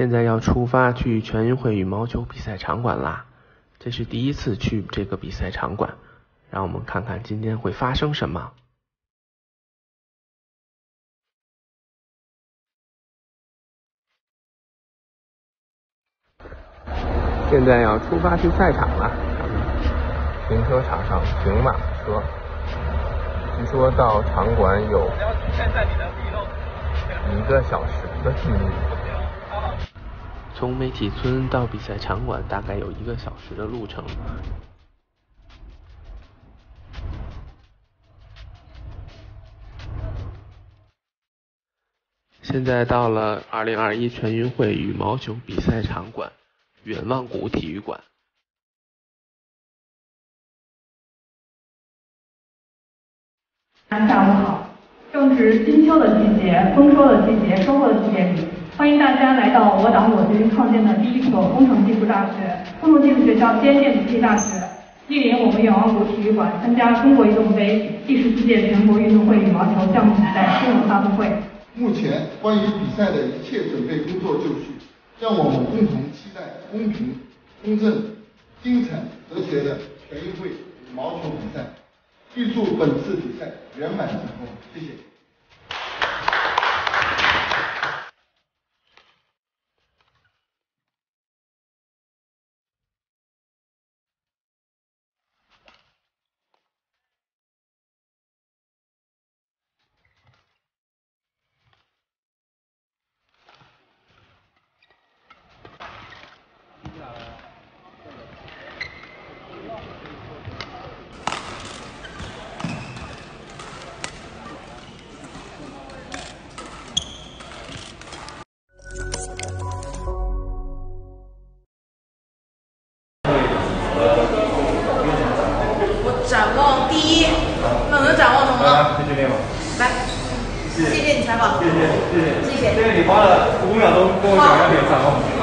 现在要出发去全运会羽毛球比赛场馆啦，这是第一次去这个比赛场馆，让我们看看今天会发生什么。现在要出发去赛场了，停车场上停满了车，据说到场馆有一个小时的距离。从媒体村到比赛场馆大概有一个小时的路程。现在到了二零二一全运会羽毛球比赛场馆。远望谷体育馆。大家下午好，正值金秋的季节，丰收的季节，收获的季节里，欢迎大家来到我党我军创建的第一所工程技术大学——工程技术学校兼电子技大学，莅临我们远望谷体育馆参加中国移动杯第十四届全国运动会羽毛球项目比赛新闻发布会。目前关于比赛的一切准备工作就绪。让我们共同期待公平、公正、精彩、和谐的全运会羽毛球比赛。预祝本次比赛圆满成功，谢谢。一，那能掌握什么？来，继续练吧。来，谢谢你采访。谢谢谢谢谢谢。这个你花了五秒钟跟我讲要点展望。